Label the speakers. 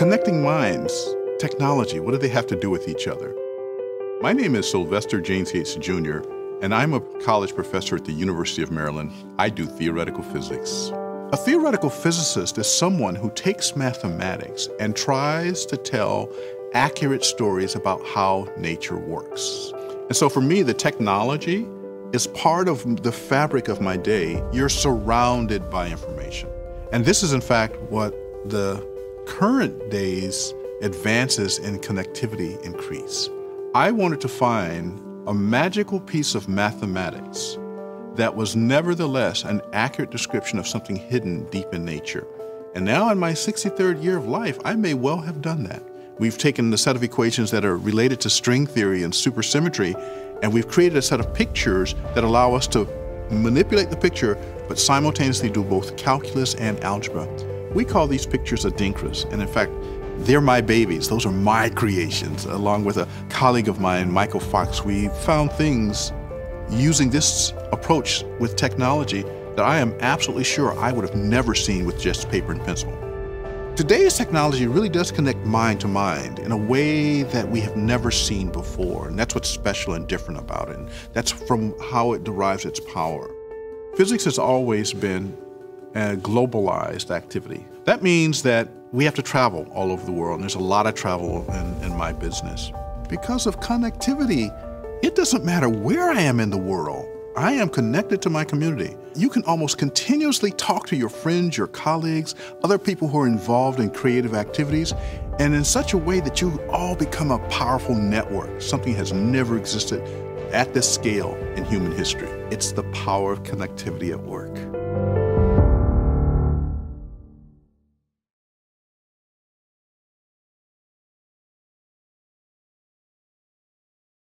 Speaker 1: Connecting minds, technology, what do they have to do with each other? My name is Sylvester James Gates Jr., and I'm a college professor at the University of Maryland. I do theoretical physics. A theoretical physicist is someone who takes mathematics and tries to tell accurate stories about how nature works. And so for me, the technology is part of the fabric of my day. You're surrounded by information. And this is, in fact, what the current day's advances in connectivity increase. I wanted to find a magical piece of mathematics that was nevertheless an accurate description of something hidden deep in nature. And now, in my 63rd year of life, I may well have done that. We've taken a set of equations that are related to string theory and supersymmetry, and we've created a set of pictures that allow us to manipulate the picture, but simultaneously do both calculus and algebra. We call these pictures adinkras, and in fact, they're my babies. Those are my creations. Along with a colleague of mine, Michael Faux, we found things using this approach with technology that I am absolutely sure I would have never seen with just paper and pencil. Today's technology really does connect mind to mind in a way that we have never seen before, and that's what's special and different about it. And that's from how it derives its power. Physics has always been a globalized activity. That means that we have to travel all over the world, and there's a lot of travel in, in my business. Because of connectivity, it doesn't matter where I am in the world. I am connected to my community. You can almost continuously talk to your friends, your colleagues, other people who are involved in creative activities, and in such a way that you all become a powerful network. Something has never existed at this scale in human history. It's the power of connectivity at work.